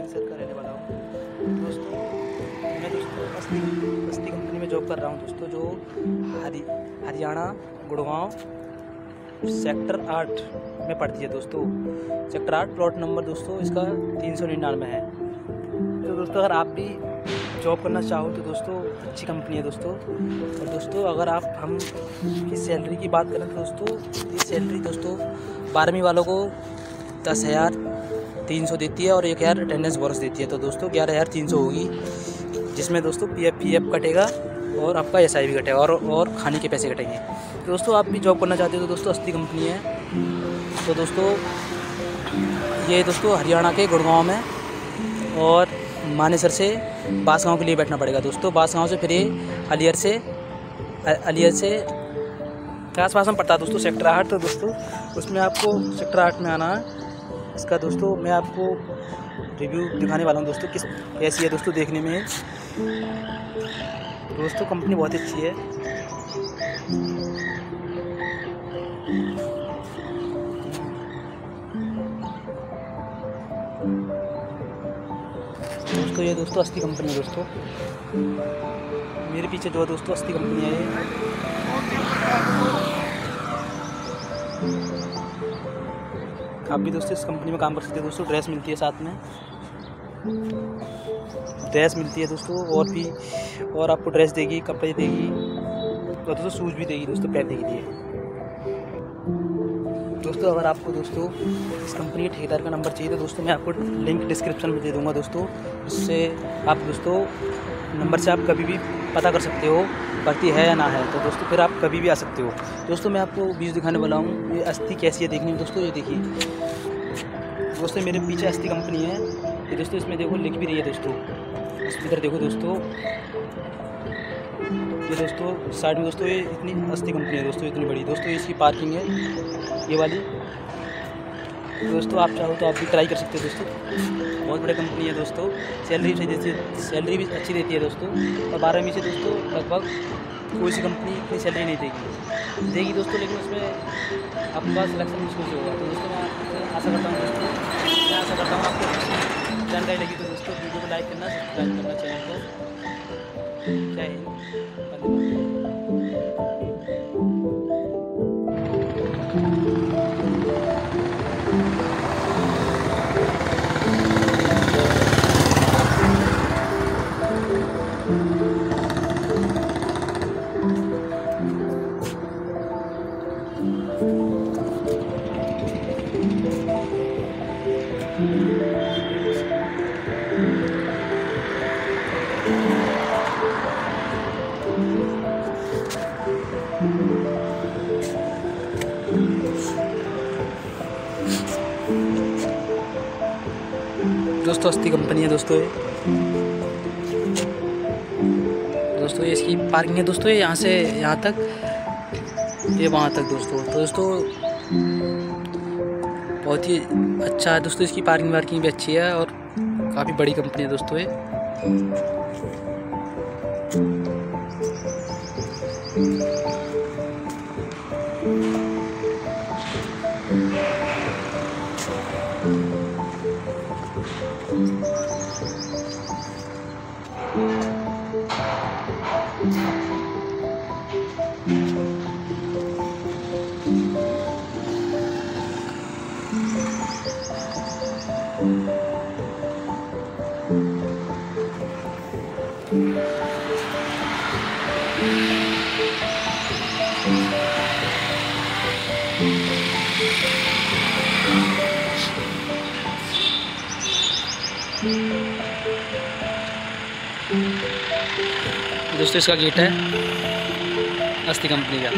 Freelancer का रहने वाला हूँ। दोस्तों, मैं दोस्तों बस्ती बस्ती कंपनी में जॉब कर रहा हूँ। दोस्तों, जो हरि, हरियाणा, गुड़गांव सेक्टर आठ में पड़ती है दोस्तों। सेक्टर आठ प्लॉट नंबर दोस्तों इसका तीन सौ निन्यानवे है। तो दोस्तों, अगर आप भी जॉब करना चाहो तो दोस्तों, अच्छी कंपनी है दोस्तों। और दोस्तों, अगर आप हम की सैलरी की बात करें तो दोस्तों ये सैलरी दोस्तों बारहवीं वालों को दस हज़ार तीन सौ देती है और एक हज़ार अटेंडेंस बोनस देती है। तो दोस्तों, ग्यारह हज़ार तीन सौ होगी, जिसमें दोस्तों पी एफ़ पी एफ़ कटेगा और आपका एस आई भी कटेगा और और खाने के पैसे कटेंगे। तो दोस्तों, आप भी जॉब करना चाहते हो तो दोस्तों अस्थि कंपनी है। तो दोस्तों, ये दोस्तों हरियाणा के गुड़गांव में और मानेसर से बासगांव के लिए बैठना पड़ेगा। दोस्तों, बासगांव से फिर ये अलियर से अलियर से आस पास में पड़ता है दोस्तों, सेक्टर आठ। तो दोस्तों, उसमें आपको सेक्टर आठ में आना है। इसका दोस्तों, मैं आपको रिव्यू दिखाने वाला हूँ दोस्तों, किस कैसी है दोस्तों देखने में। दोस्तों कंपनी बहुत अच्छी है। दोस्तों, ये दोस्तों अस्थि कंपनी है दोस्तों। मेरे पीछे जो दोस्तों अस्थि कंपनी है ये आप भी दोस्तों इस कंपनी में काम कर सकते हैं दोस्तों ड्रेस मिलती है साथ में। ड्रेस मिलती है दोस्तों, और भी, और आपको ड्रेस देगी, कपड़े देगी, और दोस्तों शूज़ भी देगी, दोस्तों पैरने के लिए दोस्तों, अगर आपको दोस्तों इस कंपनी के ठेकेदार का नंबर चाहिए तो दोस्तों मैं आपको लिंक डिस्क्रिप्शन में दे दूँगा दोस्तों। उससे आप दोस्तों नंबर से आप कभी भी पता कर सकते हो भर्ती है या ना है। तो दोस्तों, फिर आप कभी भी आ सकते हो। दोस्तों, मैं आपको बीज दिखाने वाला हूँ। ये अस्थि कैसी है देखने में? दोस्तों, ये देखिए। दोस्तों, मेरे पीछे अस्थि कंपनी है। ये दोस्तों, इसमें देखो, लिख भी रही है दोस्तों। इधर देखो दोस्तों। ये दोस्तों, साइड में दोस्तों, ये इतनी अस्थि कंपनी है दोस्तों, इतनी बड़ी। दोस्तों इसकी पार्किंग है। ये वाली। दोस्तों, आप चाहो तो आप भी ट्राई कर सकते हो दोस्तों। बहुत बड़ी कंपनी है दोस्तों। सैलरी भी देती है सैलरी भी अच्छी देती है दोस्तों। और बारहवीं से दोस्तों, लगभग कोई सी कंपनी इतनी सैलरी नहीं देगी। देगी दोस्तों, लेकिन उसमें आपके पास सिलेक्शन मुश्किल से होगा। तो दोस्तों, मैं आशा करता हूँ दोस्तों, मैं आशा करता हूँ आपको जानकारी लगी तो दोस्तों, वीडियो को लाइक करना सब्सक्राइब करना चैनल को। जय हिंद। दोस्तों अस्थि कंपनी है दोस्तों। दोस्तों, ये इसकी पार्किंग है। दोस्तों यहाँ से यहाँ तक, ये वहाँ तक दोस्तों। तो दोस्तों बहुत ही अच्छा है दोस्तों, इसकी पार्किंग वार्किंग भी अच्छी है और काफ़ी बड़ी कंपनी है दोस्तों ये। दोस्तों इसका गेट है अस्थि कंपनी का।